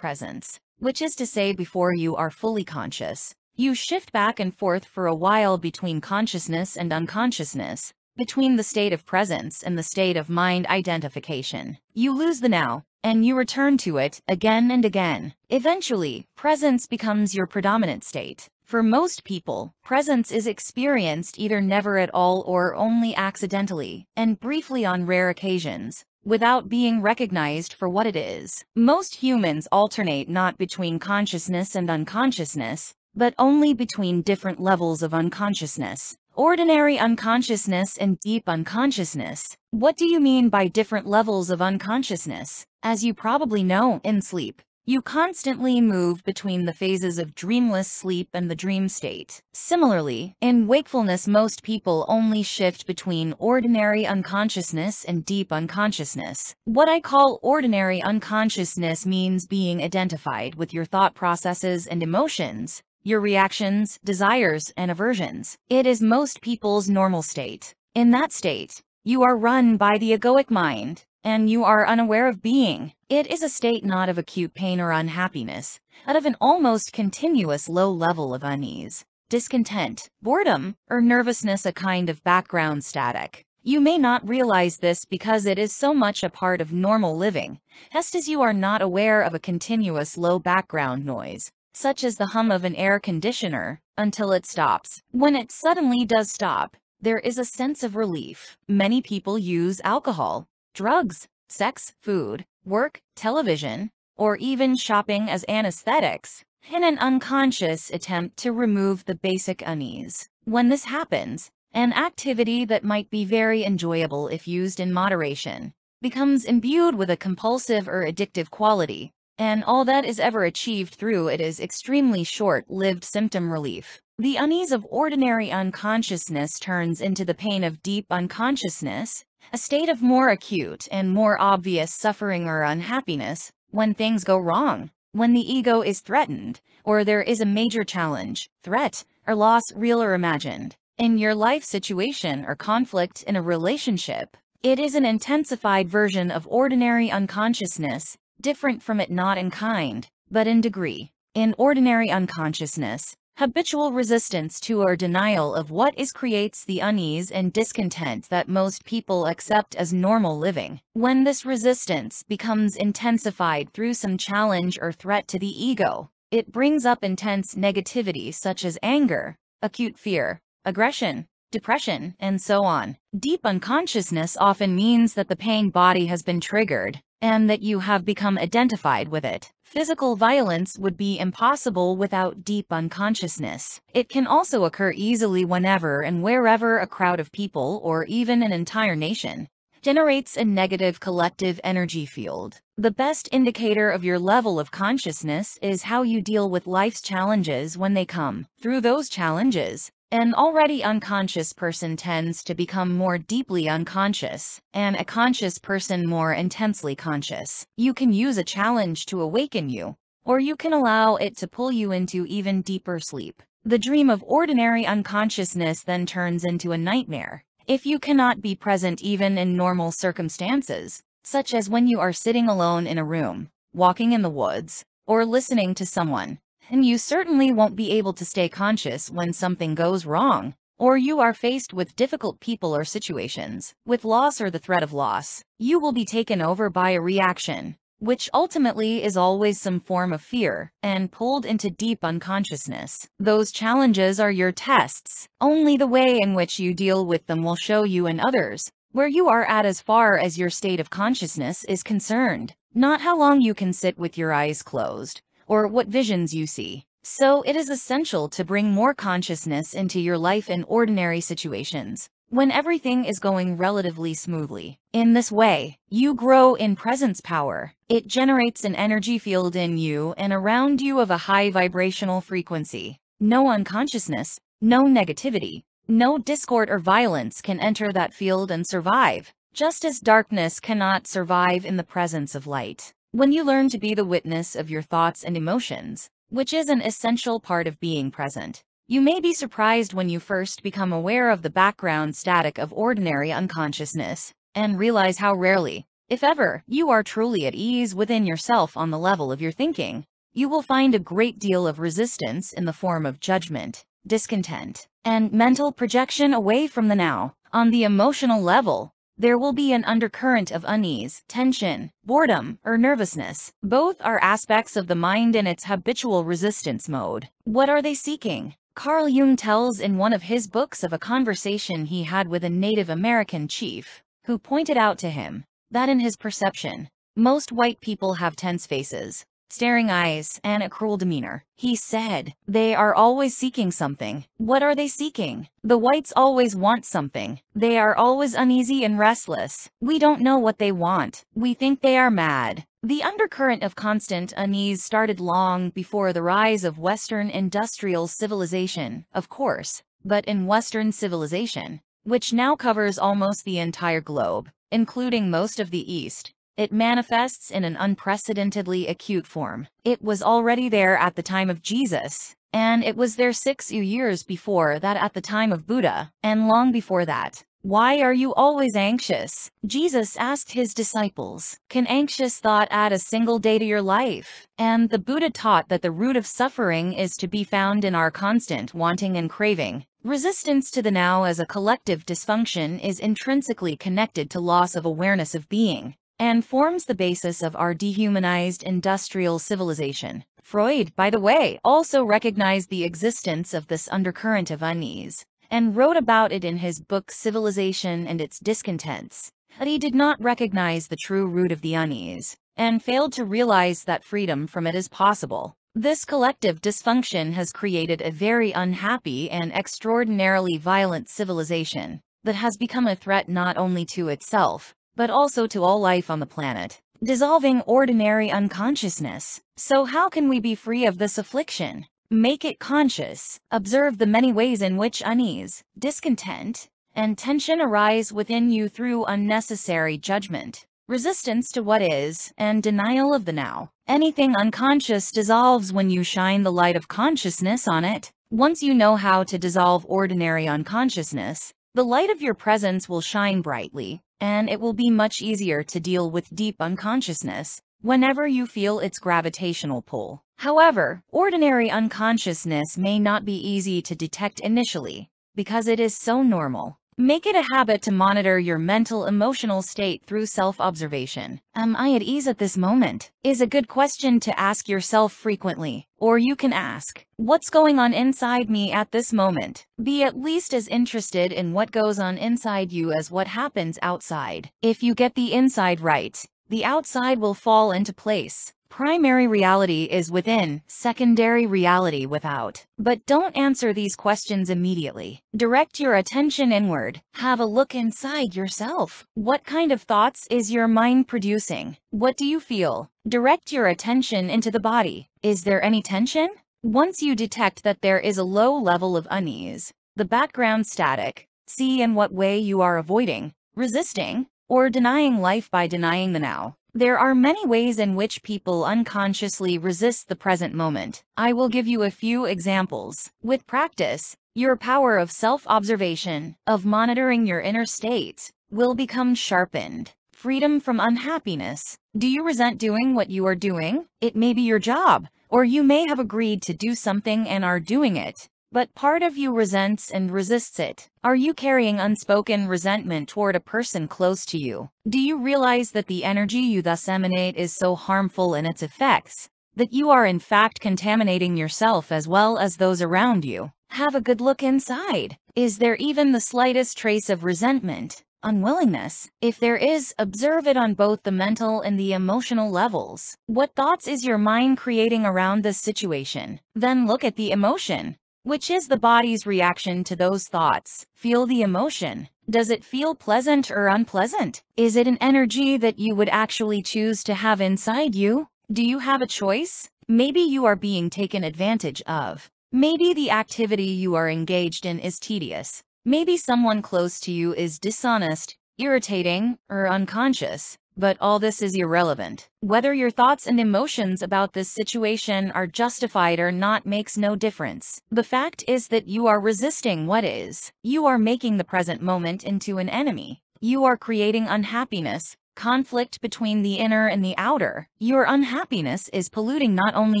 presence, which is to say before you are fully conscious. You shift back and forth for a while between consciousness and unconsciousness, between the state of presence and the state of mind identification. You lose the now, and you return to it again and again. Eventually, presence becomes your predominant state. For most people, presence is experienced either never at all or only accidentally, and briefly on rare occasions, without being recognized for what it is. Most humans alternate not between consciousness and unconsciousness, but only between different levels of unconsciousness. Ordinary unconsciousness and deep unconsciousness. What do you mean by different levels of unconsciousness? As you probably know, in sleep, you constantly move between the phases of dreamless sleep and the dream state. Similarly, in wakefulness most people only shift between ordinary unconsciousness and deep unconsciousness. What I call ordinary unconsciousness means being identified with your thought processes and emotions, your reactions, desires, and aversions. It is most people's normal state. In that state, you are run by the egoic mind, and you are unaware of being. It is a state not of acute pain or unhappiness, but of an almost continuous low level of unease, discontent, boredom, or nervousness a kind of background static. You may not realize this because it is so much a part of normal living, just as you are not aware of a continuous low background noise, such as the hum of an air conditioner, until it stops. When it suddenly does stop, there is a sense of relief. Many people use alcohol, drugs, sex, food, work, television, or even shopping as anesthetics in an unconscious attempt to remove the basic unease. When this happens, an activity that might be very enjoyable if used in moderation becomes imbued with a compulsive or addictive quality, and all that is ever achieved through it is extremely short-lived symptom relief. The unease of ordinary unconsciousness turns into the pain of deep unconsciousness, a state of more acute and more obvious suffering or unhappiness when things go wrong, when the ego is threatened, or there is a major challenge, threat, or loss real or imagined. In your life situation or conflict in a relationship, it is an intensified version of ordinary unconsciousness different from it not in kind, but in degree. In ordinary unconsciousness, habitual resistance to or denial of what is creates the unease and discontent that most people accept as normal living. When this resistance becomes intensified through some challenge or threat to the ego, it brings up intense negativity such as anger, acute fear, aggression, depression, and so on. Deep unconsciousness often means that the pain body has been triggered, and that you have become identified with it. Physical violence would be impossible without deep unconsciousness. It can also occur easily whenever and wherever a crowd of people, or even an entire nation, generates a negative collective energy field. The best indicator of your level of consciousness is how you deal with life's challenges when they come. Through those challenges, an already unconscious person tends to become more deeply unconscious, and a conscious person more intensely conscious. You can use a challenge to awaken you, or you can allow it to pull you into even deeper sleep. The dream of ordinary unconsciousness then turns into a nightmare. If you cannot be present even in normal circumstances, such as when you are sitting alone in a room, walking in the woods, or listening to someone, and you certainly won't be able to stay conscious when something goes wrong, or you are faced with difficult people or situations, with loss or the threat of loss. You will be taken over by a reaction, which ultimately is always some form of fear, and pulled into deep unconsciousness. Those challenges are your tests. Only the way in which you deal with them will show you and others where you are at as far as your state of consciousness is concerned, not how long you can sit with your eyes closed or what visions you see. So it is essential to bring more consciousness into your life in ordinary situations, when everything is going relatively smoothly. In this way, you grow in presence power. It generates an energy field in you and around you of a high vibrational frequency. No unconsciousness, no negativity, no discord or violence can enter that field and survive, just as darkness cannot survive in the presence of light. When you learn to be the witness of your thoughts and emotions, which is an essential part of being present, you may be surprised when you first become aware of the background static of ordinary unconsciousness, and realize how rarely, If ever you are truly at ease within yourself on the level of your thinking, you will find a great deal of resistance in the form of judgment, discontent, and mental projection away from the now. On the emotional level, there will be an undercurrent of unease, tension, boredom, or nervousness. Both are aspects of the mind in its habitual resistance mode. What are they seeking? Carl Jung tells in one of his books of a conversation he had with a Native American chief, who pointed out to him that in his perception, most white people have tense faces, staring eyes, and a cruel demeanor. He said, they are always seeking something. What are they seeking? The whites always want something. They are always uneasy and restless. We don't know what they want. We think they are mad. The undercurrent of constant unease started long before the rise of Western industrial civilization, of course, but in Western civilization, which now covers almost the entire globe, including most of the East. It manifests in an unprecedentedly acute form. It was already there at the time of Jesus, and it was there six years before that at the time of Buddha, and long before that. Why are you always anxious? Jesus asked his disciples, Can anxious thought add a single day to your life? And the Buddha taught that the root of suffering is to be found in our constant wanting and craving. Resistance to the now as a collective dysfunction is intrinsically connected to loss of awareness of being, and forms the basis of our dehumanized industrial civilization. Freud, by the way, also recognized the existence of this undercurrent of unease, and wrote about it in his book Civilization and Its Discontents. But he did not recognize the true root of the unease, and failed to realize that freedom from it is possible. This collective dysfunction has created a very unhappy and extraordinarily violent civilization that has become a threat not only to itself, but also to all life on the planet, dissolving ordinary unconsciousness. So how can we be free of this affliction? Make it conscious. Observe the many ways in which unease, discontent, and tension arise within you through unnecessary judgment resistance to what is, and denial of the now. Anything unconscious dissolves when you shine the light of consciousness on it. Once you know how to dissolve ordinary unconsciousness, the light of your presence will shine brightly, and it will be much easier to deal with deep unconsciousness whenever you feel its gravitational pull. However, ordinary unconsciousness may not be easy to detect initially, because it is so normal. Make it a habit to monitor your mental emotional state through self-observation. Am I at ease at this moment? Is a good question to ask yourself frequently. Or you can ask, what's going on inside me at this moment? Be at least as interested in what goes on inside you as what happens outside. If you get the inside right, the outside will fall into place. Primary reality is within, secondary reality without. But don't answer these questions immediately. Direct your attention inward. Have a look inside yourself. What kind of thoughts is your mind producing? What do you feel? Direct your attention into the body. Is there any tension? Once you detect that there is a low level of unease, the background static, see in what way you are avoiding, resisting, or denying life by denying the now. There are many ways in which people unconsciously resist the present moment. I will give you a few examples. With practice, your power of self-observation, of monitoring your inner state, will become sharpened. Freedom from unhappiness. Do you resent doing what you are doing? It may be your job, or you may have agreed to do something and are doing it but part of you resents and resists it. Are you carrying unspoken resentment toward a person close to you? Do you realize that the energy you thus emanate is so harmful in its effects that you are in fact contaminating yourself as well as those around you? Have a good look inside. Is there even the slightest trace of resentment? Unwillingness. If there is, observe it on both the mental and the emotional levels. What thoughts is your mind creating around this situation? Then look at the emotion. Which is the body's reaction to those thoughts? Feel the emotion. Does it feel pleasant or unpleasant? Is it an energy that you would actually choose to have inside you? Do you have a choice? Maybe you are being taken advantage of. Maybe the activity you are engaged in is tedious. Maybe someone close to you is dishonest, irritating, or unconscious. But all this is irrelevant. Whether your thoughts and emotions about this situation are justified or not makes no difference. The fact is that you are resisting what is. You are making the present moment into an enemy. You are creating unhappiness, conflict between the inner and the outer. Your unhappiness is polluting not only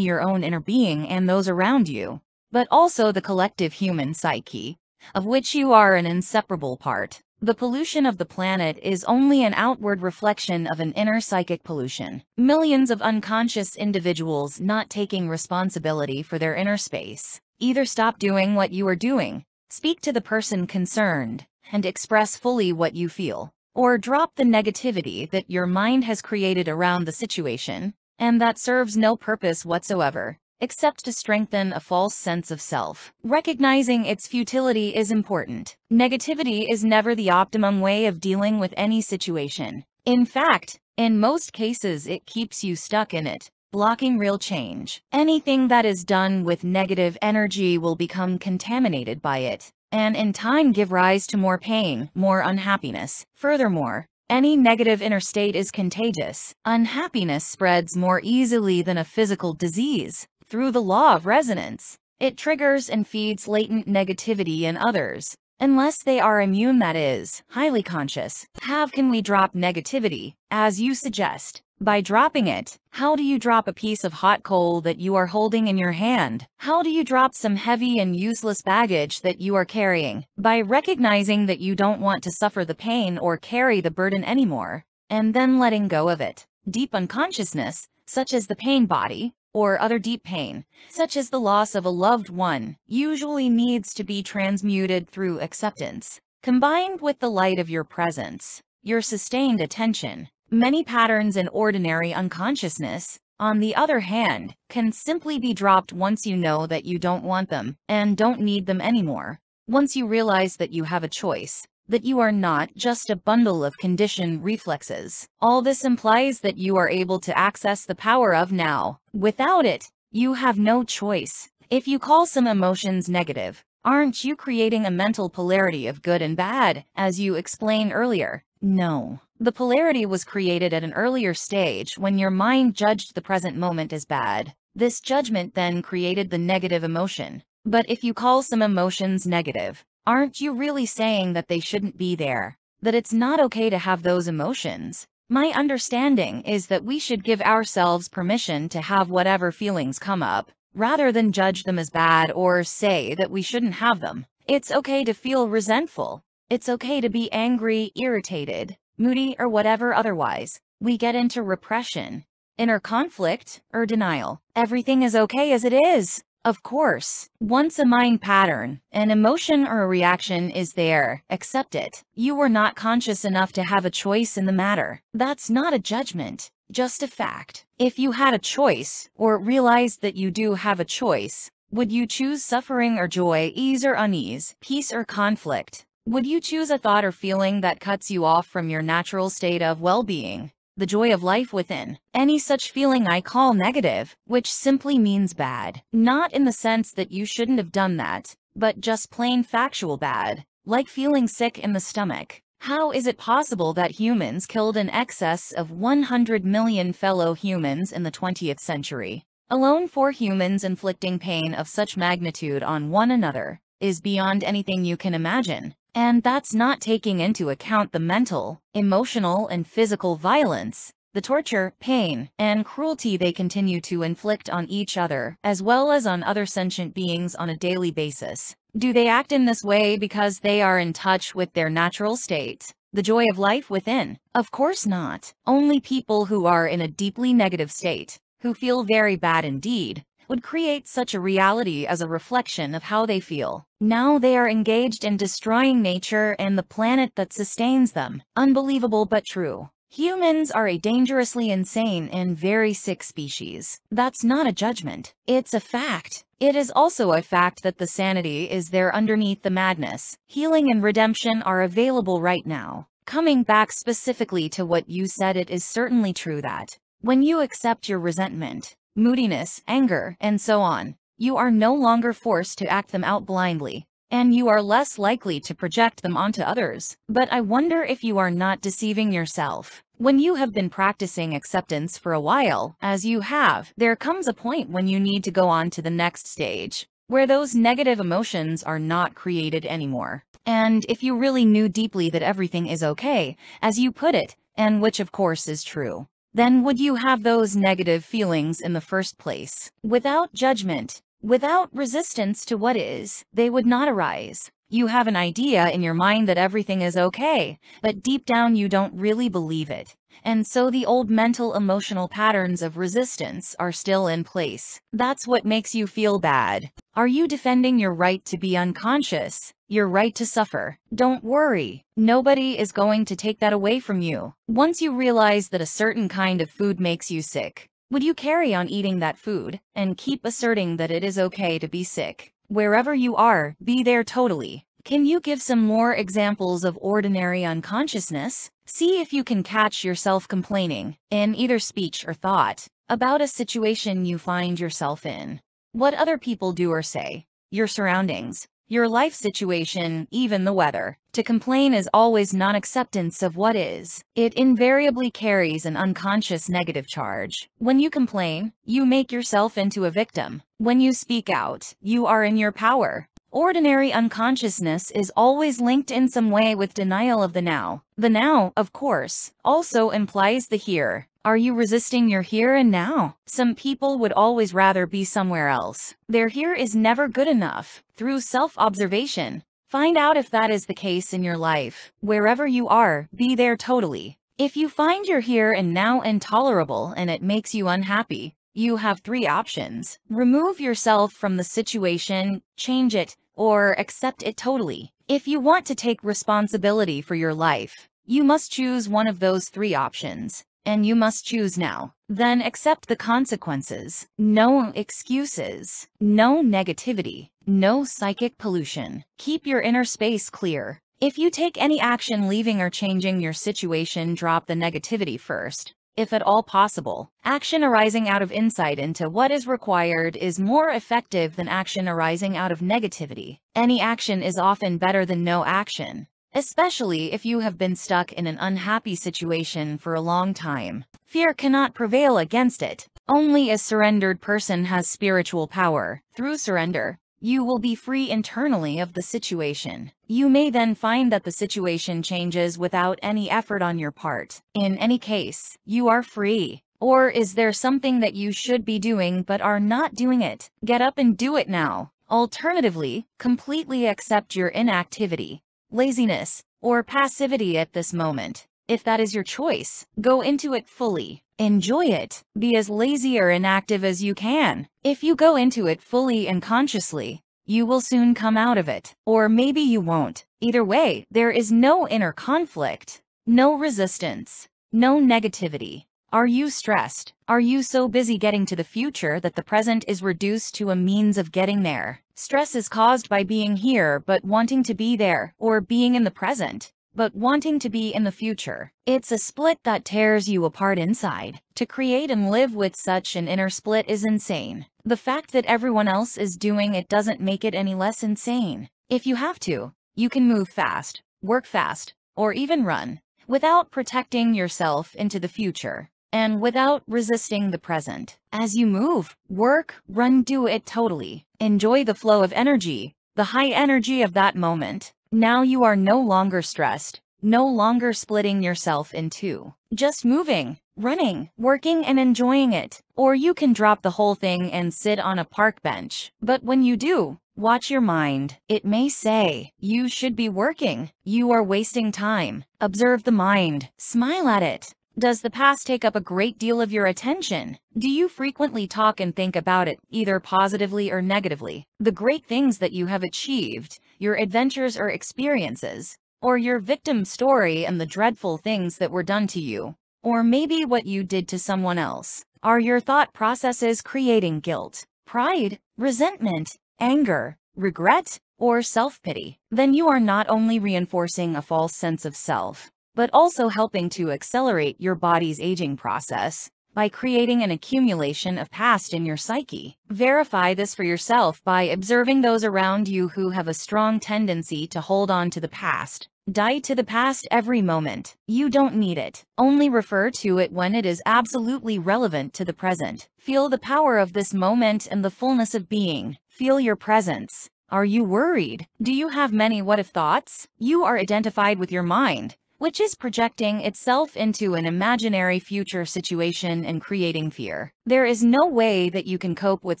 your own inner being and those around you, but also the collective human psyche, of which you are an inseparable part. The pollution of the planet is only an outward reflection of an inner psychic pollution. Millions of unconscious individuals not taking responsibility for their inner space. Either stop doing what you are doing, speak to the person concerned, and express fully what you feel, or drop the negativity that your mind has created around the situation, and that serves no purpose whatsoever except to strengthen a false sense of self. Recognizing its futility is important. Negativity is never the optimum way of dealing with any situation. In fact, in most cases it keeps you stuck in it, blocking real change. Anything that is done with negative energy will become contaminated by it, and in time give rise to more pain, more unhappiness. Furthermore, any negative inner state is contagious. Unhappiness spreads more easily than a physical disease through the law of resonance. It triggers and feeds latent negativity in others, unless they are immune that is, highly conscious. How can we drop negativity, as you suggest? By dropping it, how do you drop a piece of hot coal that you are holding in your hand? How do you drop some heavy and useless baggage that you are carrying? By recognizing that you don't want to suffer the pain or carry the burden anymore, and then letting go of it. Deep unconsciousness, such as the pain body, or other deep pain, such as the loss of a loved one, usually needs to be transmuted through acceptance. Combined with the light of your presence, your sustained attention, many patterns in ordinary unconsciousness, on the other hand, can simply be dropped once you know that you don't want them and don't need them anymore. Once you realize that you have a choice, that you are not just a bundle of conditioned reflexes. All this implies that you are able to access the power of now. Without it, you have no choice. If you call some emotions negative, aren't you creating a mental polarity of good and bad, as you explained earlier? No. The polarity was created at an earlier stage when your mind judged the present moment as bad. This judgment then created the negative emotion. But if you call some emotions negative, Aren't you really saying that they shouldn't be there? That it's not okay to have those emotions? My understanding is that we should give ourselves permission to have whatever feelings come up, rather than judge them as bad or say that we shouldn't have them. It's okay to feel resentful. It's okay to be angry, irritated, moody, or whatever otherwise. We get into repression, inner conflict, or denial. Everything is okay as it is. Of course, once a mind pattern, an emotion or a reaction is there, accept it. You were not conscious enough to have a choice in the matter. That's not a judgment, just a fact. If you had a choice, or realized that you do have a choice, would you choose suffering or joy, ease or unease, peace or conflict? Would you choose a thought or feeling that cuts you off from your natural state of well-being? The joy of life within. Any such feeling I call negative, which simply means bad. Not in the sense that you shouldn't have done that, but just plain factual bad, like feeling sick in the stomach. How is it possible that humans killed in excess of 100 million fellow humans in the 20th century? Alone for humans inflicting pain of such magnitude on one another is beyond anything you can imagine. And that's not taking into account the mental, emotional, and physical violence, the torture, pain, and cruelty they continue to inflict on each other, as well as on other sentient beings on a daily basis. Do they act in this way because they are in touch with their natural state? The joy of life within? Of course not. Only people who are in a deeply negative state, who feel very bad indeed, would create such a reality as a reflection of how they feel. Now they are engaged in destroying nature and the planet that sustains them. Unbelievable but true. Humans are a dangerously insane and very sick species. That's not a judgment. It's a fact. It is also a fact that the sanity is there underneath the madness. Healing and redemption are available right now. Coming back specifically to what you said it is certainly true that when you accept your resentment, moodiness, anger, and so on. You are no longer forced to act them out blindly, and you are less likely to project them onto others. But I wonder if you are not deceiving yourself. When you have been practicing acceptance for a while, as you have, there comes a point when you need to go on to the next stage, where those negative emotions are not created anymore. And if you really knew deeply that everything is okay, as you put it, and which of course is true, then would you have those negative feelings in the first place? Without judgment, without resistance to what is, they would not arise. You have an idea in your mind that everything is okay, but deep down you don't really believe it. And so the old mental emotional patterns of resistance are still in place. That's what makes you feel bad. Are you defending your right to be unconscious? Your right to suffer? Don't worry. Nobody is going to take that away from you. Once you realize that a certain kind of food makes you sick, would you carry on eating that food and keep asserting that it is okay to be sick? Wherever you are, be there totally. Can you give some more examples of ordinary unconsciousness? See if you can catch yourself complaining, in either speech or thought, about a situation you find yourself in. What other people do or say, your surroundings, your life situation, even the weather. To complain is always non-acceptance of what is. It invariably carries an unconscious negative charge. When you complain, you make yourself into a victim. When you speak out, you are in your power. Ordinary unconsciousness is always linked in some way with denial of the now. The now, of course, also implies the here. Are you resisting your here and now? Some people would always rather be somewhere else. Their here is never good enough. Through self-observation, find out if that is the case in your life. Wherever you are, be there totally. If you find your here and now intolerable and it makes you unhappy, you have three options. Remove yourself from the situation, change it, or accept it totally. If you want to take responsibility for your life, you must choose one of those three options, and you must choose now. Then accept the consequences. No excuses. No negativity. No psychic pollution. Keep your inner space clear. If you take any action leaving or changing your situation, drop the negativity first if at all possible. Action arising out of insight into what is required is more effective than action arising out of negativity. Any action is often better than no action, especially if you have been stuck in an unhappy situation for a long time. Fear cannot prevail against it. Only a surrendered person has spiritual power. Through surrender, you will be free internally of the situation. You may then find that the situation changes without any effort on your part. In any case, you are free. Or is there something that you should be doing but are not doing it? Get up and do it now. Alternatively, completely accept your inactivity, laziness, or passivity at this moment. If that is your choice, go into it fully. Enjoy it. Be as lazy or inactive as you can. If you go into it fully and consciously, you will soon come out of it. Or maybe you won't. Either way, there is no inner conflict, no resistance, no negativity. Are you stressed? Are you so busy getting to the future that the present is reduced to a means of getting there? Stress is caused by being here but wanting to be there, or being in the present but wanting to be in the future. It's a split that tears you apart inside. To create and live with such an inner split is insane. The fact that everyone else is doing it doesn't make it any less insane. If you have to, you can move fast, work fast, or even run, without protecting yourself into the future, and without resisting the present. As you move, work, run, do it totally. Enjoy the flow of energy, the high energy of that moment. Now you are no longer stressed, no longer splitting yourself in two. Just moving, running, working and enjoying it. Or you can drop the whole thing and sit on a park bench. But when you do, watch your mind. It may say, you should be working. You are wasting time. Observe the mind. Smile at it. Does the past take up a great deal of your attention? Do you frequently talk and think about it, either positively or negatively? The great things that you have achieved, your adventures or experiences, or your victim story and the dreadful things that were done to you, or maybe what you did to someone else. Are your thought processes creating guilt, pride, resentment, anger, regret, or self-pity? Then you are not only reinforcing a false sense of self, but also helping to accelerate your body's aging process by creating an accumulation of past in your psyche. Verify this for yourself by observing those around you who have a strong tendency to hold on to the past. Die to the past every moment. You don't need it. Only refer to it when it is absolutely relevant to the present. Feel the power of this moment and the fullness of being. Feel your presence. Are you worried? Do you have many what-if thoughts? You are identified with your mind which is projecting itself into an imaginary future situation and creating fear. There is no way that you can cope with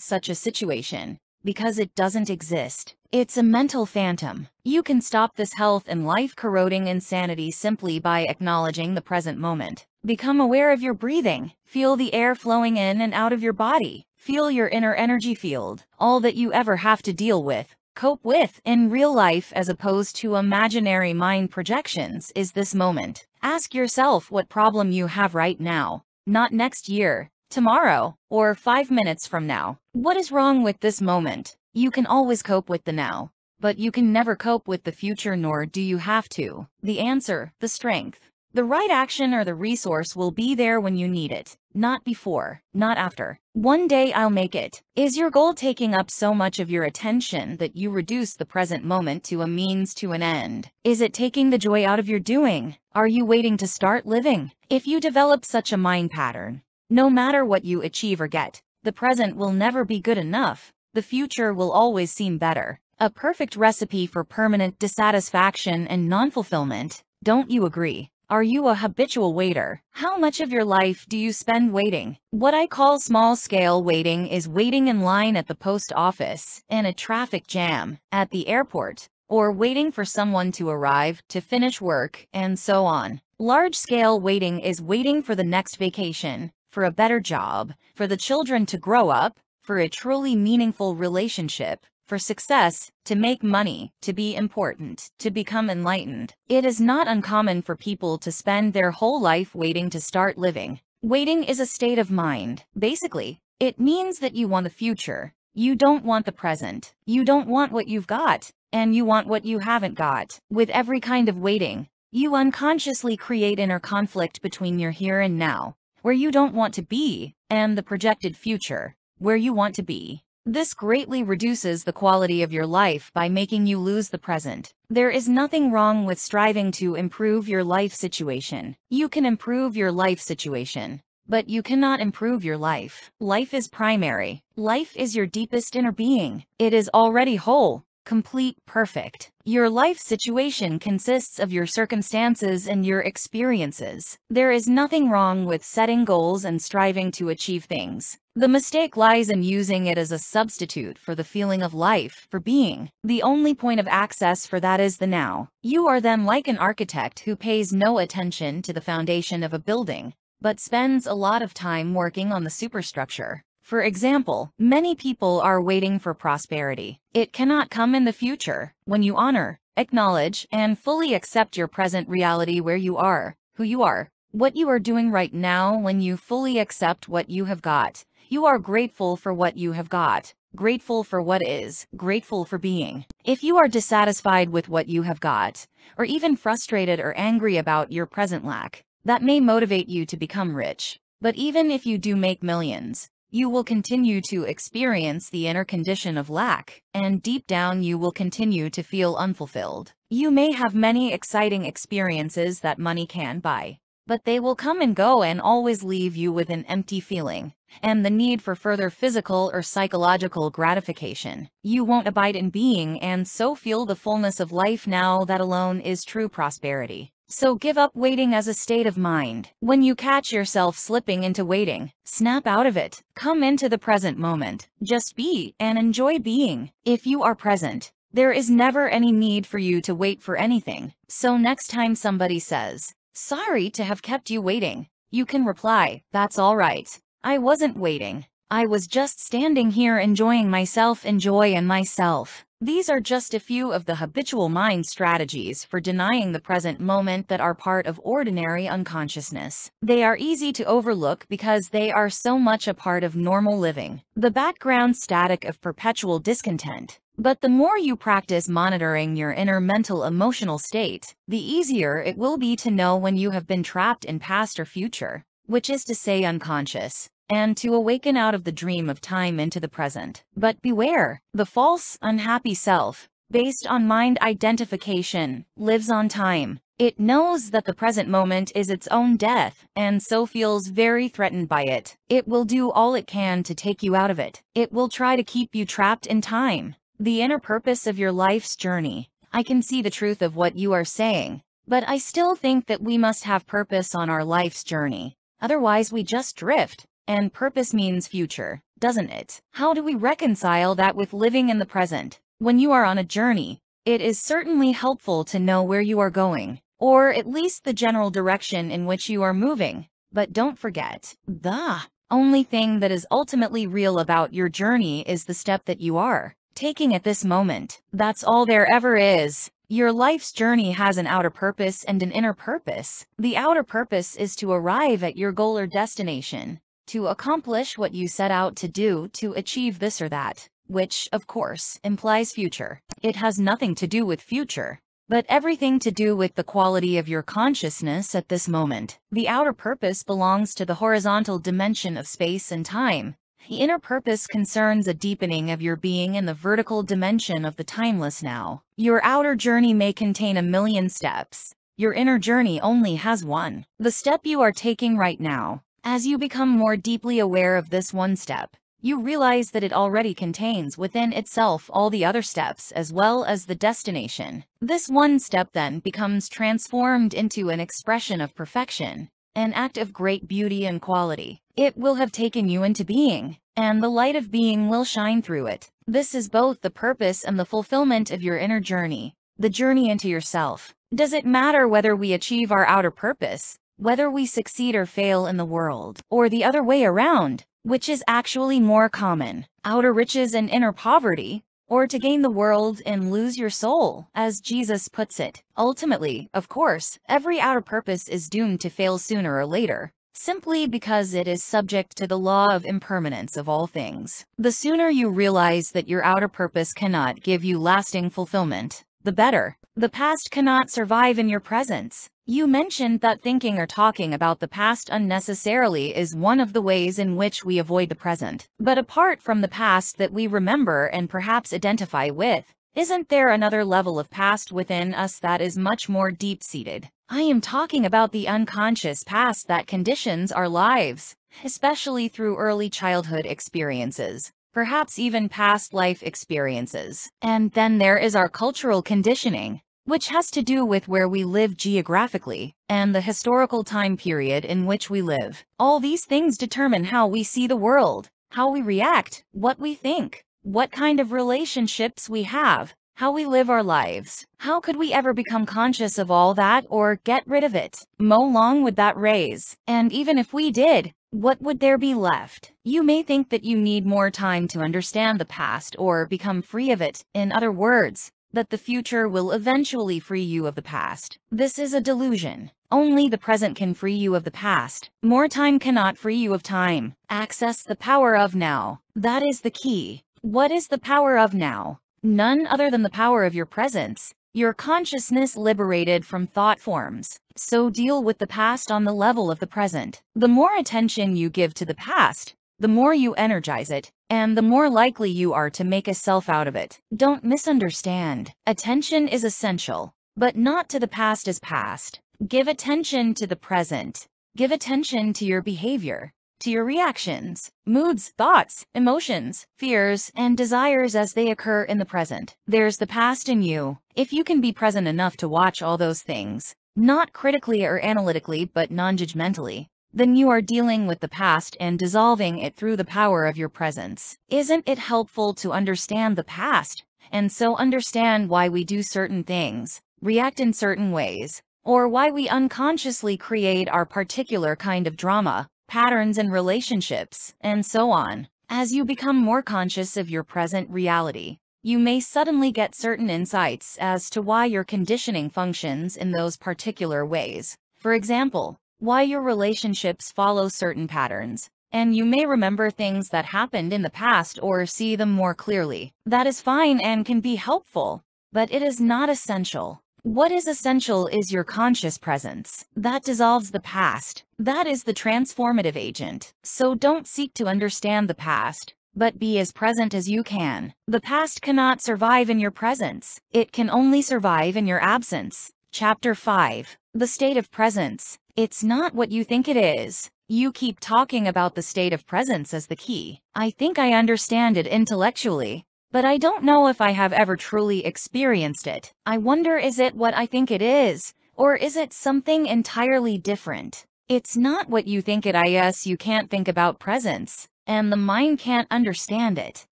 such a situation, because it doesn't exist. It's a mental phantom. You can stop this health and life-corroding insanity simply by acknowledging the present moment. Become aware of your breathing. Feel the air flowing in and out of your body. Feel your inner energy field. All that you ever have to deal with, cope with in real life as opposed to imaginary mind projections is this moment. Ask yourself what problem you have right now, not next year, tomorrow, or five minutes from now. What is wrong with this moment? You can always cope with the now, but you can never cope with the future nor do you have to. The answer, the strength. The right action or the resource will be there when you need it, not before, not after. One day I'll make it. Is your goal taking up so much of your attention that you reduce the present moment to a means to an end? Is it taking the joy out of your doing? Are you waiting to start living? If you develop such a mind pattern, no matter what you achieve or get, the present will never be good enough. The future will always seem better. A perfect recipe for permanent dissatisfaction and non-fulfillment. Don't you agree? Are you a habitual waiter? How much of your life do you spend waiting? What I call small-scale waiting is waiting in line at the post office, in a traffic jam, at the airport, or waiting for someone to arrive to finish work, and so on. Large-scale waiting is waiting for the next vacation, for a better job, for the children to grow up, for a truly meaningful relationship, for success, to make money, to be important, to become enlightened. It is not uncommon for people to spend their whole life waiting to start living. Waiting is a state of mind. Basically, it means that you want the future. You don't want the present. You don't want what you've got, and you want what you haven't got. With every kind of waiting, you unconsciously create inner conflict between your here and now, where you don't want to be, and the projected future, where you want to be. This greatly reduces the quality of your life by making you lose the present. There is nothing wrong with striving to improve your life situation. You can improve your life situation, but you cannot improve your life. Life is primary. Life is your deepest inner being. It is already whole complete, perfect. Your life situation consists of your circumstances and your experiences. There is nothing wrong with setting goals and striving to achieve things. The mistake lies in using it as a substitute for the feeling of life, for being. The only point of access for that is the now. You are then like an architect who pays no attention to the foundation of a building, but spends a lot of time working on the superstructure. For example, many people are waiting for prosperity. It cannot come in the future when you honor, acknowledge, and fully accept your present reality where you are, who you are, what you are doing right now when you fully accept what you have got. You are grateful for what you have got, grateful for what is, grateful for being. If you are dissatisfied with what you have got, or even frustrated or angry about your present lack, that may motivate you to become rich. But even if you do make millions, you will continue to experience the inner condition of lack, and deep down you will continue to feel unfulfilled. You may have many exciting experiences that money can buy, but they will come and go and always leave you with an empty feeling and the need for further physical or psychological gratification. You won't abide in being and so feel the fullness of life now that alone is true prosperity. So give up waiting as a state of mind. When you catch yourself slipping into waiting, snap out of it. Come into the present moment. Just be and enjoy being. If you are present, there is never any need for you to wait for anything. So next time somebody says, sorry to have kept you waiting, you can reply, that's all right. I wasn't waiting. I was just standing here enjoying myself enjoy and myself. These are just a few of the habitual mind strategies for denying the present moment that are part of ordinary unconsciousness. They are easy to overlook because they are so much a part of normal living, the background static of perpetual discontent. But the more you practice monitoring your inner mental emotional state, the easier it will be to know when you have been trapped in past or future, which is to say unconscious and to awaken out of the dream of time into the present. But beware, the false, unhappy self, based on mind identification, lives on time. It knows that the present moment is its own death, and so feels very threatened by it. It will do all it can to take you out of it. It will try to keep you trapped in time. The inner purpose of your life's journey. I can see the truth of what you are saying. But I still think that we must have purpose on our life's journey. Otherwise, we just drift. And purpose means future, doesn't it? How do we reconcile that with living in the present? When you are on a journey, it is certainly helpful to know where you are going, or at least the general direction in which you are moving. But don't forget, the only thing that is ultimately real about your journey is the step that you are taking at this moment. That's all there ever is. Your life's journey has an outer purpose and an inner purpose. The outer purpose is to arrive at your goal or destination, to accomplish what you set out to do to achieve this or that, which, of course, implies future. It has nothing to do with future but everything to do with the quality of your consciousness at this moment. The outer purpose belongs to the horizontal dimension of space and time. The inner purpose concerns a deepening of your being in the vertical dimension of the timeless now. Your outer journey may contain a million steps. Your inner journey only has one. The step you are taking right now. As you become more deeply aware of this one step, you realize that it already contains within itself all the other steps as well as the destination. This one step then becomes transformed into an expression of perfection, an act of great beauty and quality. It will have taken you into being, and the light of being will shine through it. This is both the purpose and the fulfillment of your inner journey, the journey into yourself. Does it matter whether we achieve our outer purpose, whether we succeed or fail in the world, or the other way around? which is actually more common, outer riches and inner poverty, or to gain the world and lose your soul, as Jesus puts it. Ultimately, of course, every outer purpose is doomed to fail sooner or later, simply because it is subject to the law of impermanence of all things. The sooner you realize that your outer purpose cannot give you lasting fulfillment, the better. The past cannot survive in your presence. You mentioned that thinking or talking about the past unnecessarily is one of the ways in which we avoid the present. But apart from the past that we remember and perhaps identify with, isn't there another level of past within us that is much more deep-seated? I am talking about the unconscious past that conditions our lives, especially through early childhood experiences perhaps even past life experiences. And then there is our cultural conditioning, which has to do with where we live geographically and the historical time period in which we live. All these things determine how we see the world, how we react, what we think, what kind of relationships we have, how we live our lives. How could we ever become conscious of all that or get rid of it? Mo long would that raise? And even if we did, what would there be left? You may think that you need more time to understand the past or become free of it. In other words, that the future will eventually free you of the past. This is a delusion. Only the present can free you of the past. More time cannot free you of time. Access the power of now. That is the key. What is the power of now? None other than the power of your presence. Your consciousness liberated from thought forms. So deal with the past on the level of the present. The more attention you give to the past, the more you energize it, and the more likely you are to make a self out of it. Don't misunderstand. Attention is essential, but not to the past as past. Give attention to the present. Give attention to your behavior, to your reactions, moods, thoughts, emotions, fears, and desires as they occur in the present. There's the past in you. If you can be present enough to watch all those things, not critically or analytically but non-judgmentally, then you are dealing with the past and dissolving it through the power of your presence. Isn't it helpful to understand the past, and so understand why we do certain things, react in certain ways, or why we unconsciously create our particular kind of drama, patterns and relationships, and so on? As you become more conscious of your present reality, you may suddenly get certain insights as to why your conditioning functions in those particular ways. For example, why your relationships follow certain patterns, and you may remember things that happened in the past or see them more clearly. That is fine and can be helpful, but it is not essential. What is essential is your conscious presence. That dissolves the past. That is the transformative agent. So don't seek to understand the past, but be as present as you can. The past cannot survive in your presence. It can only survive in your absence. Chapter 5. The State of Presence. It's not what you think it is. You keep talking about the state of presence as the key. I think I understand it intellectually, but I don't know if I have ever truly experienced it. I wonder is it what I think it is, Or is it something entirely different? It's not what you think it is you can't think about presence, and the mind can't understand it.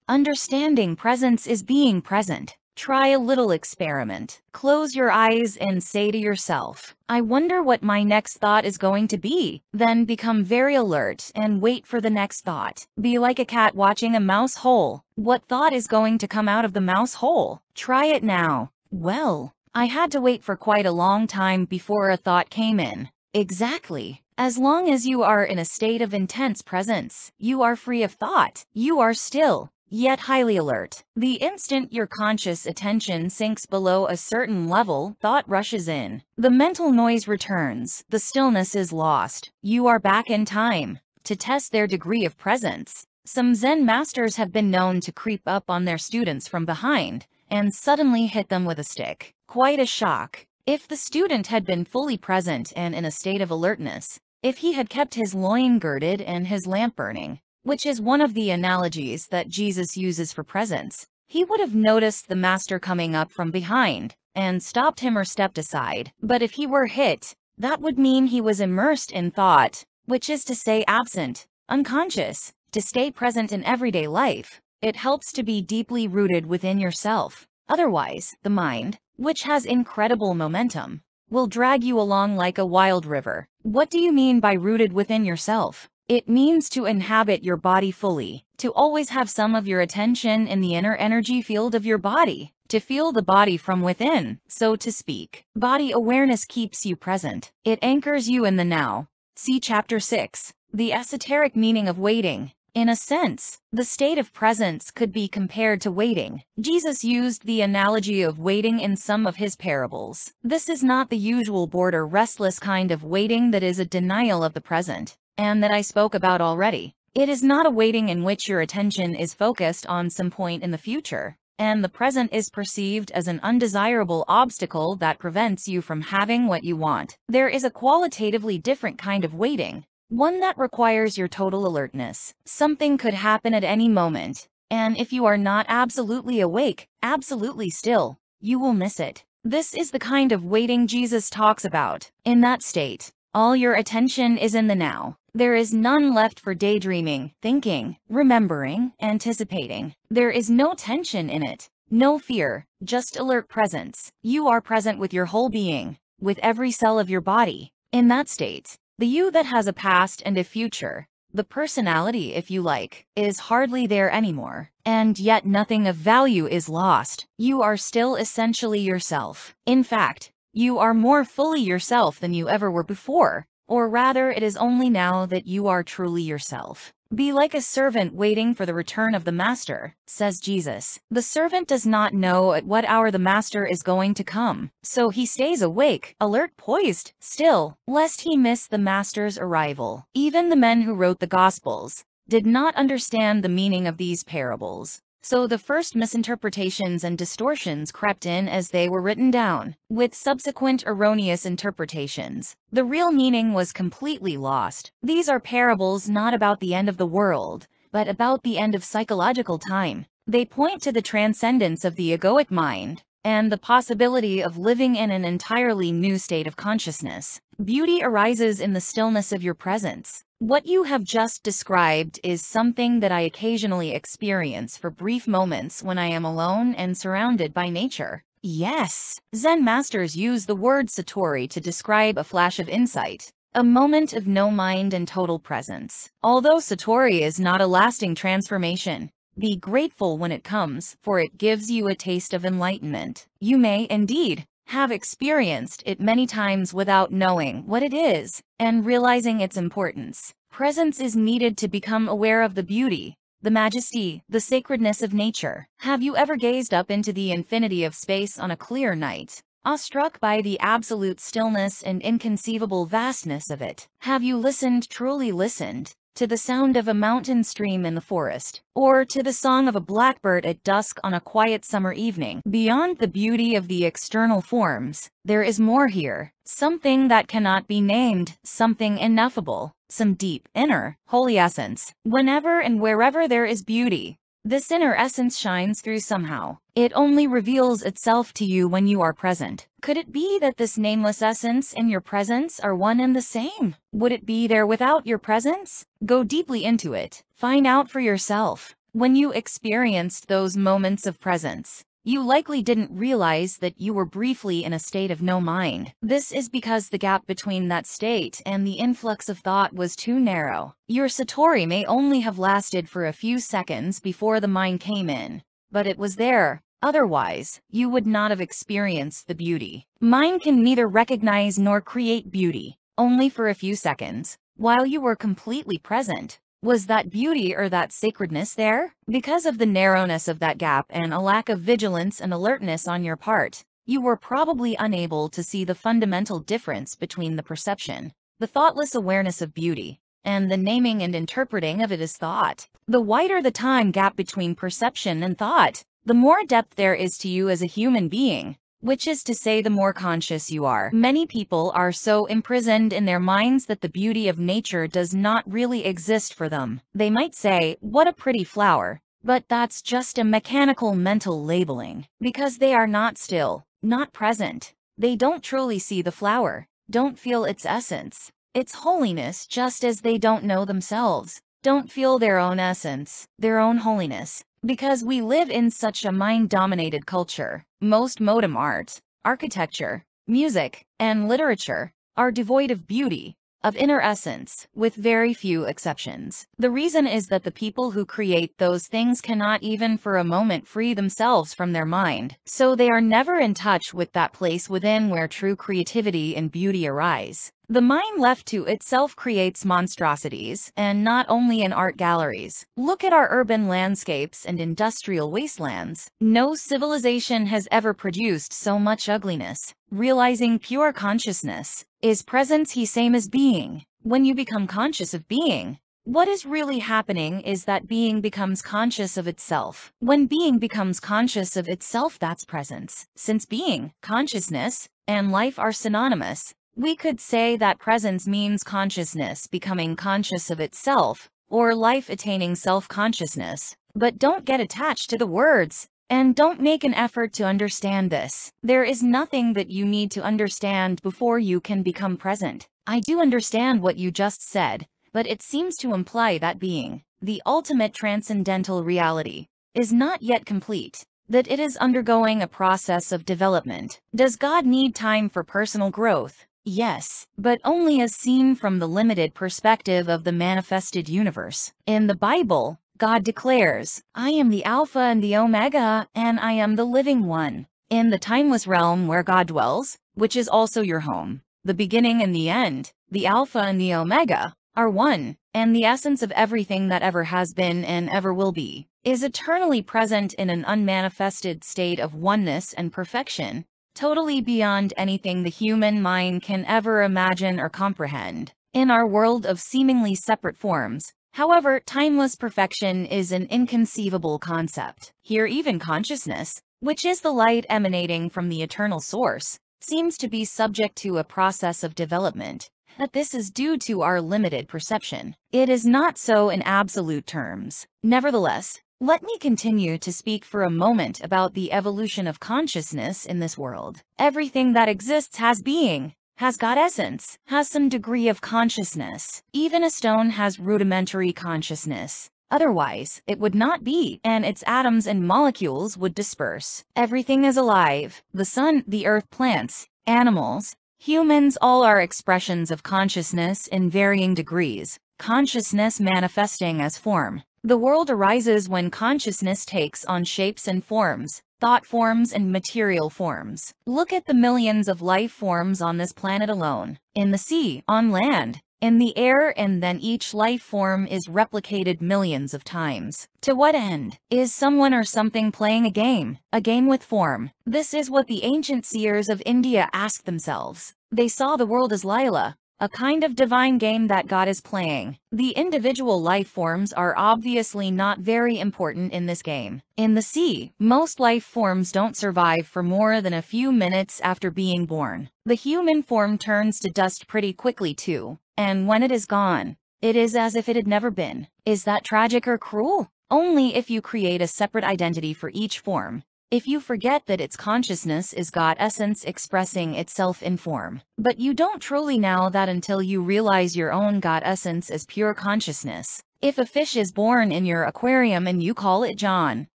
Understanding presence is being present. Try a little experiment. Close your eyes and say to yourself, I wonder what my next thought is going to be. Then become very alert and wait for the next thought. Be like a cat watching a mouse hole. What thought is going to come out of the mouse hole? Try it now. Well, I had to wait for quite a long time before a thought came in. Exactly. As long as you are in a state of intense presence, you are free of thought. You are still, yet highly alert. The instant your conscious attention sinks below a certain level, thought rushes in. The mental noise returns. The stillness is lost. You are back in time. To test their degree of presence, some Zen masters have been known to creep up on their students from behind and suddenly hit them with a stick. Quite a shock. If the student had been fully present and in a state of alertness, if he had kept his loin girded and his lamp burning, which is one of the analogies that Jesus uses for presence, he would have noticed the master coming up from behind and stopped him or stepped aside. But if he were hit, that would mean he was immersed in thought, which is to say absent, unconscious. To stay present in everyday life, it helps to be deeply rooted within yourself. Otherwise, the mind, which has incredible momentum, will drag you along like a wild river. What do you mean by rooted within yourself? It means to inhabit your body fully, to always have some of your attention in the inner energy field of your body, to feel the body from within, so to speak. Body awareness keeps you present. It anchors you in the now. See Chapter 6. The esoteric meaning of waiting. In a sense, the state of presence could be compared to waiting. Jesus used the analogy of waiting in some of his parables. This is not the usual bored or restless kind of waiting that is a denial of the present and that I spoke about already. It is not a waiting in which your attention is focused on some point in the future, and the present is perceived as an undesirable obstacle that prevents you from having what you want. There is a qualitatively different kind of waiting, one that requires your total alertness. Something could happen at any moment, and if you are not absolutely awake, absolutely still, you will miss it. This is the kind of waiting Jesus talks about. In that state, all your attention is in the now. There is none left for daydreaming, thinking, remembering, anticipating. There is no tension in it, no fear, just alert presence. You are present with your whole being, with every cell of your body. In that state, the you that has a past and a future, the personality, if you like, is hardly there anymore. And yet nothing of value is lost. You are still essentially yourself. In fact, you are more fully yourself than you ever were before, or rather it is only now that you are truly yourself. Be like a servant waiting for the return of the master, says Jesus. The servant does not know at what hour the master is going to come, so he stays awake, alert, poised, still, lest he miss the master's arrival. Even the men who wrote the Gospels did not understand the meaning of these parables. So the first misinterpretations and distortions crept in as they were written down, with subsequent erroneous interpretations. The real meaning was completely lost. These are parables not about the end of the world, but about the end of psychological time. They point to the transcendence of the egoic mind, and the possibility of living in an entirely new state of consciousness. Beauty arises in the stillness of your presence. What you have just described is something that I occasionally experience for brief moments when I am alone and surrounded by nature. Yes, Zen masters use the word satori to describe a flash of insight, a moment of no mind and total presence. Although satori is not a lasting transformation, be grateful when it comes, for it gives you a taste of enlightenment. You may, indeed, have experienced it many times without knowing what it is and realizing its importance. Presence is needed to become aware of the beauty, the majesty, the sacredness of nature. Have you ever gazed up into the infinity of space on a clear night? Awestruck by the absolute stillness and inconceivable vastness of it, have you listened, truly listened, to the sound of a mountain stream in the forest, or to the song of a blackbird at dusk on a quiet summer evening. Beyond the beauty of the external forms, there is more here, something that cannot be named, something ineffable, some deep, inner, holy essence. Whenever and wherever there is beauty, This inner essence shines through somehow. It only reveals itself to you when you are present. Could it be that this nameless essence and your presence are one and the same? Would it be there without your presence? Go deeply into it. Find out for yourself. When you experienced those moments of presence, you likely didn't realize that you were briefly in a state of no mind. This is because the gap between that state and the influx of thought was too narrow. Your Satori may only have lasted for a few seconds before the mind came in, but it was there. Otherwise, you would not have experienced the beauty. Mind can neither recognize nor create beauty, only for a few seconds, while you were completely present. Was that beauty or that sacredness there? Because of the narrowness of that gap and a lack of vigilance and alertness on your part, you were probably unable to see the fundamental difference between the perception, the thoughtless awareness of beauty, and the naming and interpreting of it as thought. The wider the time gap between perception and thought, the more depth there is to you as a human being, which is to say the more conscious you are. Many people are so imprisoned in their minds that the beauty of nature does not really exist for them. They might say, what a pretty flower, but that's just a mechanical mental labeling, because they are not still, not present. They don't truly see the flower, don't feel its essence, its holiness just as they don't know themselves, don't feel their own essence, their own holiness, because we live in such a mind-dominated culture, most modem art, architecture, music, and literature are devoid of beauty, of inner essence, with very few exceptions. The reason is that the people who create those things cannot even for a moment free themselves from their mind, so they are never in touch with that place within where true creativity and beauty arise. The mind left to itself creates monstrosities, and not only in art galleries. Look at our urban landscapes and industrial wastelands. No civilization has ever produced so much ugliness. Realizing pure consciousness is presence he same as being. When you become conscious of being, what is really happening is that being becomes conscious of itself. When being becomes conscious of itself, that's presence. Since being, consciousness, and life are synonymous, we could say that presence means consciousness becoming conscious of itself, or life attaining self-consciousness. But don't get attached to the words, and don't make an effort to understand this. There is nothing that you need to understand before you can become present. I do understand what you just said, but it seems to imply that being, the ultimate transcendental reality, is not yet complete that it is undergoing a process of development. Does God need time for personal growth? Yes, but only as seen from the limited perspective of the manifested universe. In the Bible, God declares, I am the Alpha and the Omega, and I am the living one. In the timeless realm where God dwells, which is also your home, the beginning and the end, the Alpha and the Omega, are one, and the essence of everything that ever has been and ever will be, is eternally present in an unmanifested state of oneness and perfection, totally beyond anything the human mind can ever imagine or comprehend. In our world of seemingly separate forms, however, timeless perfection is an inconceivable concept. Here even consciousness, which is the light emanating from the eternal source, seems to be subject to a process of development, that this is due to our limited perception. It is not so in absolute terms. Nevertheless, let me continue to speak for a moment about the evolution of consciousness in this world. Everything that exists has being, has got essence, has some degree of consciousness. Even a stone has rudimentary consciousness. Otherwise, it would not be, and its atoms and molecules would disperse. Everything is alive. The sun, the earth, plants, animals, humans all are expressions of consciousness in varying degrees, consciousness manifesting as form. The world arises when consciousness takes on shapes and forms, thought forms and material forms. Look at the millions of life forms on this planet alone, in the sea, on land, in the air and then each life form is replicated millions of times. To what end? Is someone or something playing a game? A game with form. This is what the ancient seers of India asked themselves. They saw the world as Lila, a kind of divine game that God is playing. The individual life forms are obviously not very important in this game. In the sea, most life forms don't survive for more than a few minutes after being born. The human form turns to dust pretty quickly too, and when it is gone, it is as if it had never been. Is that tragic or cruel? only if you create a separate identity for each form. If you forget that its consciousness is God essence expressing itself in form. But you don't truly know that until you realize your own God essence as pure consciousness. If a fish is born in your aquarium and you call it John,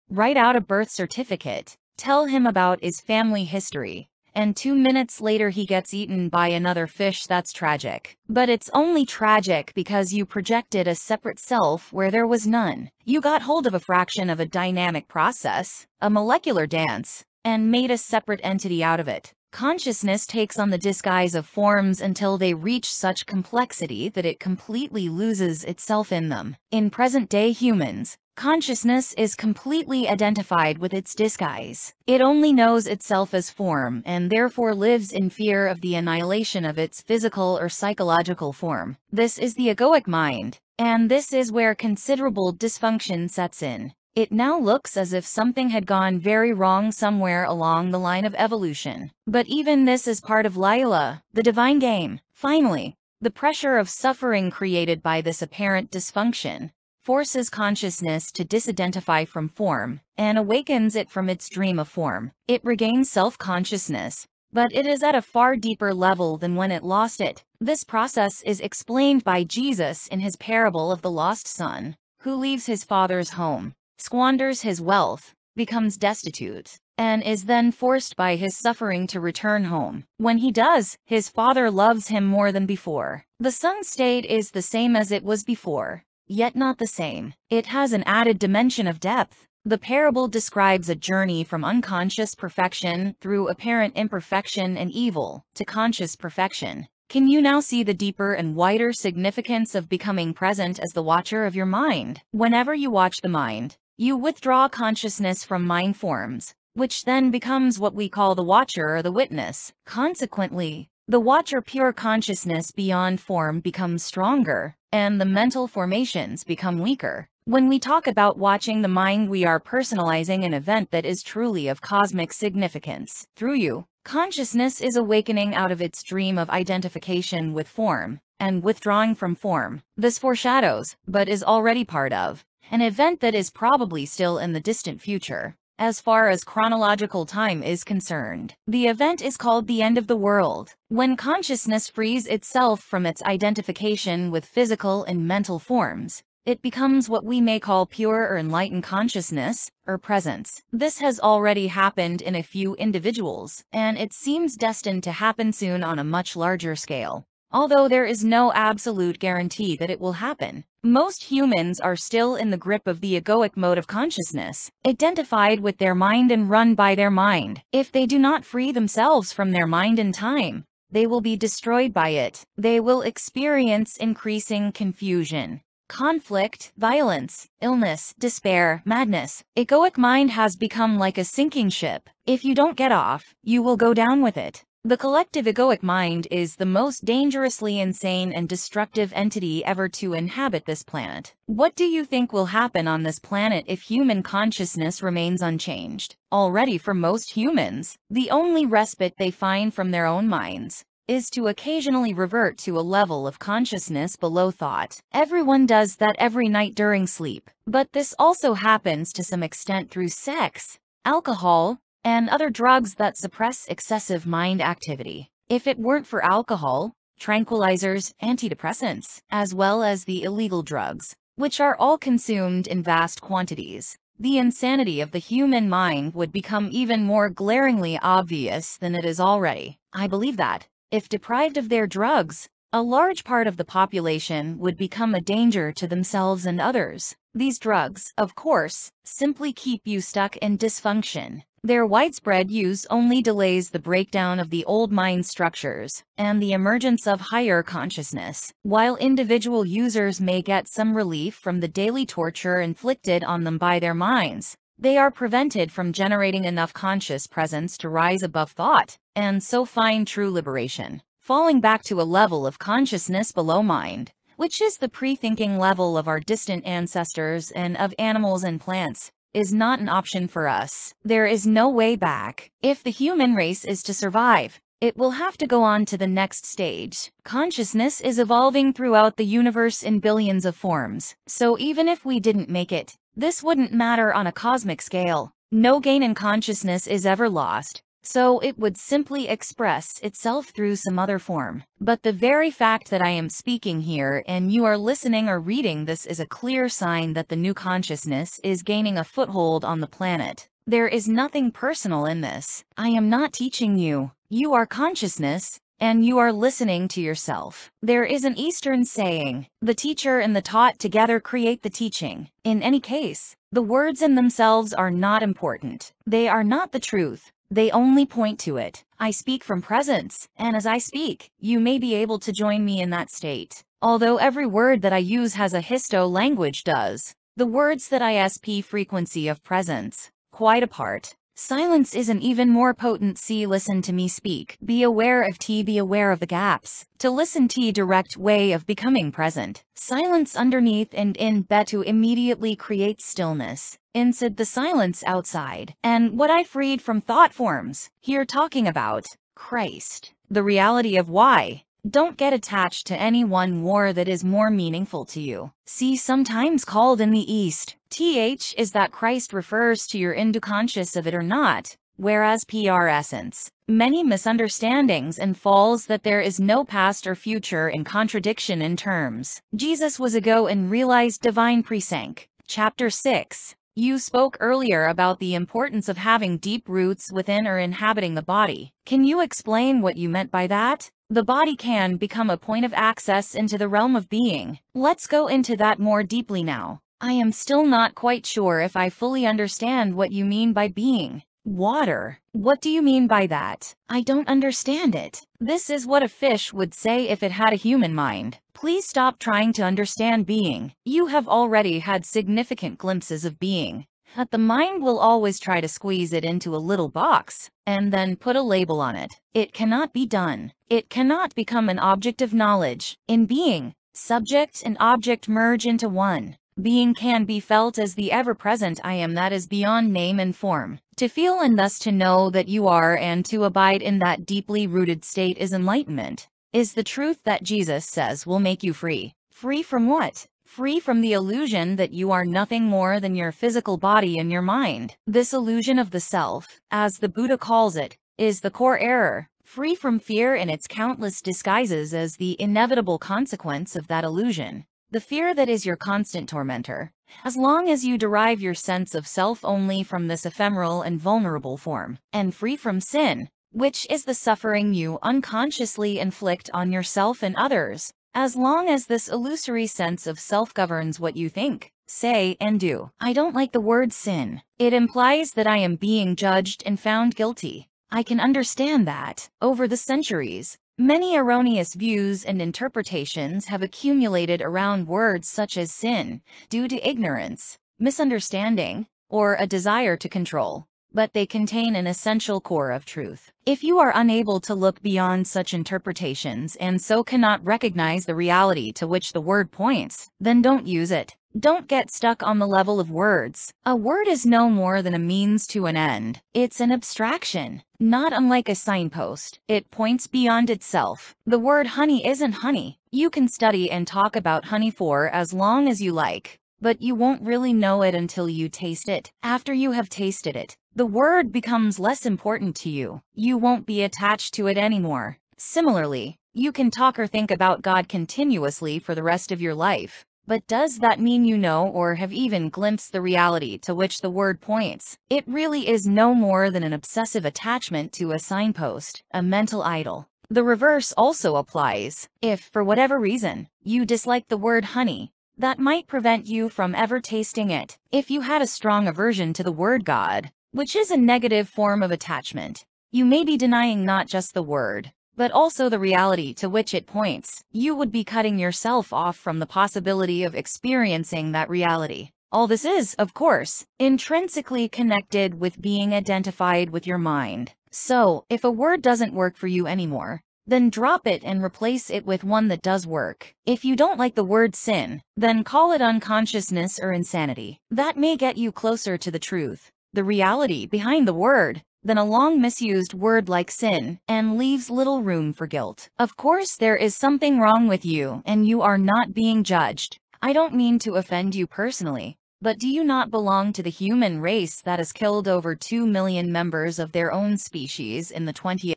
write out a birth certificate, tell him about his family history, and two minutes later he gets eaten by another fish that's tragic. But it's only tragic because you projected a separate self where there was none. You got hold of a fraction of a dynamic process, a molecular dance, and made a separate entity out of it. Consciousness takes on the disguise of forms until they reach such complexity that it completely loses itself in them. In present-day humans, Consciousness is completely identified with its disguise. It only knows itself as form and therefore lives in fear of the annihilation of its physical or psychological form. This is the egoic mind, and this is where considerable dysfunction sets in. It now looks as if something had gone very wrong somewhere along the line of evolution. But even this is part of Lila, the divine game. Finally, the pressure of suffering created by this apparent dysfunction forces consciousness to disidentify from form, and awakens it from its dream of form. It regains self-consciousness, but it is at a far deeper level than when it lost it. This process is explained by Jesus in his parable of the lost son, who leaves his father's home, squanders his wealth, becomes destitute, and is then forced by his suffering to return home. When he does, his father loves him more than before. The son's state is the same as it was before, yet not the same. It has an added dimension of depth. The parable describes a journey from unconscious perfection through apparent imperfection and evil to conscious perfection. Can you now see the deeper and wider significance of becoming present as the watcher of your mind? Whenever you watch the mind, you withdraw consciousness from mind forms, which then becomes what we call the watcher or the witness. Consequently, the watcher pure consciousness beyond form becomes stronger, and the mental formations become weaker. When we talk about watching the mind we are personalizing an event that is truly of cosmic significance. Through you, consciousness is awakening out of its dream of identification with form, and withdrawing from form. This foreshadows, but is already part of, an event that is probably still in the distant future. As far as chronological time is concerned, the event is called the end of the world, when consciousness frees itself from its identification with physical and mental forms. It becomes what we may call pure or enlightened consciousness, or presence. This has already happened in a few individuals, and it seems destined to happen soon on a much larger scale. Although there is no absolute guarantee that it will happen, most humans are still in the grip of the egoic mode of consciousness, identified with their mind and run by their mind. If they do not free themselves from their mind in time, they will be destroyed by it. They will experience increasing confusion, conflict, violence, illness, despair, madness. Egoic mind has become like a sinking ship. If you don't get off, you will go down with it. The collective egoic mind is the most dangerously insane and destructive entity ever to inhabit this planet. What do you think will happen on this planet if human consciousness remains unchanged? Already for most humans, the only respite they find from their own minds is to occasionally revert to a level of consciousness below thought. Everyone does that every night during sleep, but this also happens to some extent through sex, alcohol, and other drugs that suppress excessive mind activity. If it weren't for alcohol, tranquilizers, antidepressants, as well as the illegal drugs, which are all consumed in vast quantities, the insanity of the human mind would become even more glaringly obvious than it is already. I believe that, if deprived of their drugs, a large part of the population would become a danger to themselves and others. These drugs, of course, simply keep you stuck in dysfunction, their widespread use only delays the breakdown of the old mind structures and the emergence of higher consciousness. While individual users may get some relief from the daily torture inflicted on them by their minds, they are prevented from generating enough conscious presence to rise above thought and so find true liberation, falling back to a level of consciousness below mind, which is the pre-thinking level of our distant ancestors and of animals and plants is not an option for us. There is no way back. If the human race is to survive, it will have to go on to the next stage. Consciousness is evolving throughout the universe in billions of forms, so even if we didn't make it, This wouldn't matter on a cosmic scale. No gain in consciousness is ever lost, so it would simply express itself through some other form. But the very fact that I am speaking here and you are listening or reading this is a clear sign that the new consciousness is gaining a foothold on the planet. There is nothing personal in this. I am not teaching you. You are consciousness, and you are listening to yourself. There is an Eastern saying, the teacher and the taught together create the teaching. In any case, the words in themselves are not important. They are not the truth. They only point to it. I speak from presence, and as I speak, you may be able to join me in that state. Although every word that I use has a histo language does. The words that ISP frequency of presence, quite apart, Silence is an even more potent C. Listen to me speak. Be aware of T. Be aware of the gaps. To listen T. Direct way of becoming present. Silence underneath and in Betu immediately creates stillness. Inside the silence outside. And what I freed from thought forms. Here talking about Christ. The reality of why. Don't get attached to any one war that is more meaningful to you. See sometimes called in the East, TH is that Christ refers to your Hindu conscious of it or not, whereas PR essence. Many misunderstandings and falls that there is no past or future in contradiction in terms. Jesus was ago and realized divine precinct. Chapter 6. You spoke earlier about the importance of having deep roots within or inhabiting the body. Can you explain what you meant by that? The body can become a point of access into the realm of being. Let's go into that more deeply now. I am still not quite sure if I fully understand what you mean by being. Water. What do you mean by that? I don't understand it. This is what a fish would say if it had a human mind. Please stop trying to understand being. You have already had significant glimpses of being. But the mind will always try to squeeze it into a little box, and then put a label on it. It cannot be done. It cannot become an object of knowledge. In being, subject and object merge into one. Being can be felt as the ever-present I am that is beyond name and form. To feel and thus to know that you are and to abide in that deeply rooted state is enlightenment, is the truth that Jesus says will make you free. Free from what? free from the illusion that you are nothing more than your physical body and your mind. This illusion of the self, as the Buddha calls it, is the core error, free from fear and its countless disguises as the inevitable consequence of that illusion. The fear that is your constant tormentor. As long as you derive your sense of self only from this ephemeral and vulnerable form, and free from sin, which is the suffering you unconsciously inflict on yourself and others, as long as this illusory sense of self governs what you think, say, and do. I don't like the word sin. It implies that I am being judged and found guilty. I can understand that. Over the centuries, many erroneous views and interpretations have accumulated around words such as sin, due to ignorance, misunderstanding, or a desire to control but they contain an essential core of truth. If you are unable to look beyond such interpretations and so cannot recognize the reality to which the word points, then don't use it. Don't get stuck on the level of words. A word is no more than a means to an end. It's an abstraction. Not unlike a signpost, it points beyond itself. The word honey isn't honey. You can study and talk about honey for as long as you like, but you won't really know it until you taste it. After you have tasted it, the word becomes less important to you. You won't be attached to it anymore. Similarly, you can talk or think about God continuously for the rest of your life. But does that mean you know or have even glimpsed the reality to which the word points? It really is no more than an obsessive attachment to a signpost, a mental idol. The reverse also applies. If, for whatever reason, you dislike the word honey, that might prevent you from ever tasting it. If you had a strong aversion to the word God, which is a negative form of attachment. You may be denying not just the word, but also the reality to which it points. You would be cutting yourself off from the possibility of experiencing that reality. All this is, of course, intrinsically connected with being identified with your mind. So, if a word doesn't work for you anymore, then drop it and replace it with one that does work. If you don't like the word sin, then call it unconsciousness or insanity. That may get you closer to the truth the reality behind the word than a long misused word like sin and leaves little room for guilt. Of course, there is something wrong with you and you are not being judged. I don't mean to offend you personally, But do you not belong to the human race that has killed over 2 million members of their own species in the 20th